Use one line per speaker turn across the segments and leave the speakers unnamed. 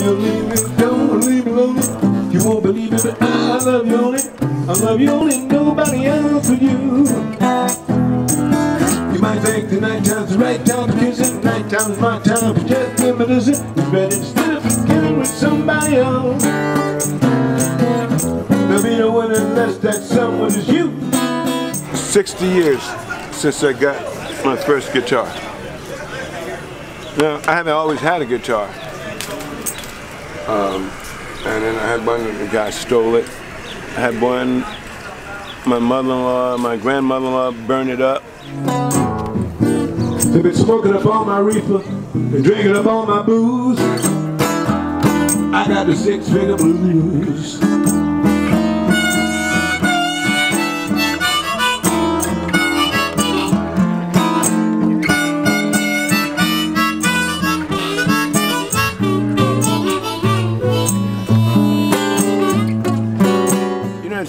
you, don't leave me lonely. You won't believe it, but I love you only. I love you only, nobody else but you. You might think the night time's the right time to kiss it. Night time is my time for just reminiscing. It's better instead of getting with somebody else. There'll be no one unless that someone is you. 60 years since I got my first guitar. Now, I haven't always had a guitar. Um, and then I had one, the guy stole it. I had one, my mother-in-law, my grandmother-in-law burned it up. They've been smoking up all my reefer and drinking up all my booze. I got the six-figure blues.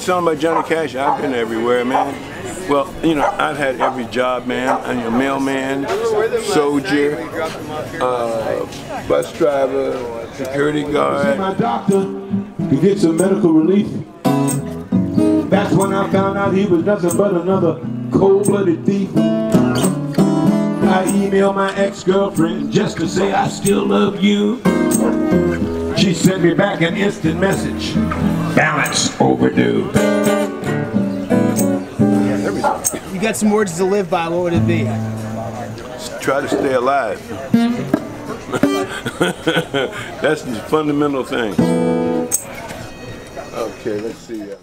You know that song by Johnny Cash? I've been everywhere, man. Well, you know, I've had every job, man. I'm a mailman, soldier, uh, bus driver, security guard. my doctor to get some medical relief. That's when I found out he was nothing but another cold-blooded thief. I emailed my ex-girlfriend just to say I still love you. She sent me back an instant message. Balance overdue.
You got some words to live by, what would it be?
Try to stay alive. That's the fundamental thing. Okay, let's see. uh,